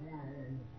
Yeah.